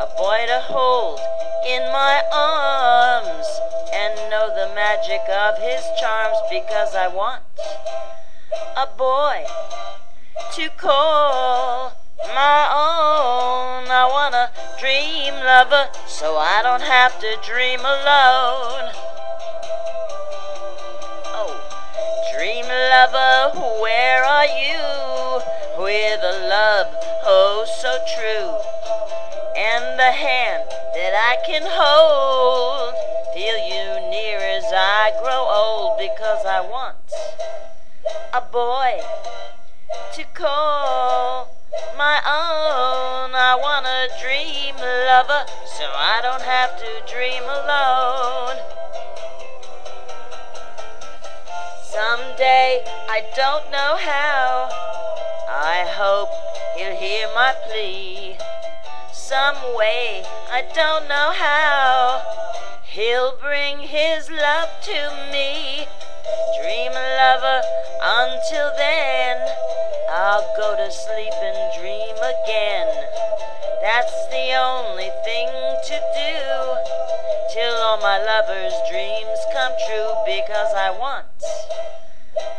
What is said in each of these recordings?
a boy to hold in my arms and know the magic of his charms because I want a boy to call my own. I want a dream lover so I don't have to dream alone. Oh, dream lover, where are you? The hand that I can hold. Feel you near as I grow old because I want a boy to call my own. I want a dream lover so I don't have to dream alone. Someday, I don't know how, I hope he'll hear my plea. Some way, I don't know how, he'll bring his love to me. Dream a lover, until then, I'll go to sleep and dream again. That's the only thing to do till all my lover's dreams come true because I want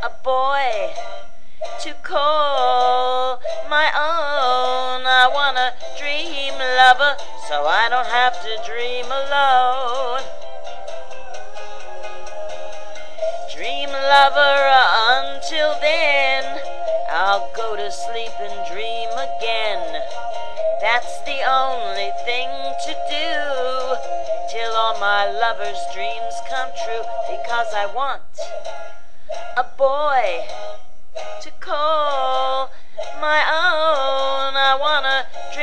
a boy to call my own. I want a dream lover so I don't have to dream alone. Dream lover uh, until then, I'll go to sleep and dream again. That's the only thing to do till all my lover's dreams come true because I want a boy to call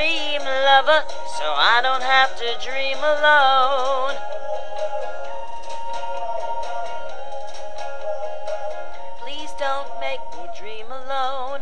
dream lover so I don't have to dream alone. Please don't make me dream alone.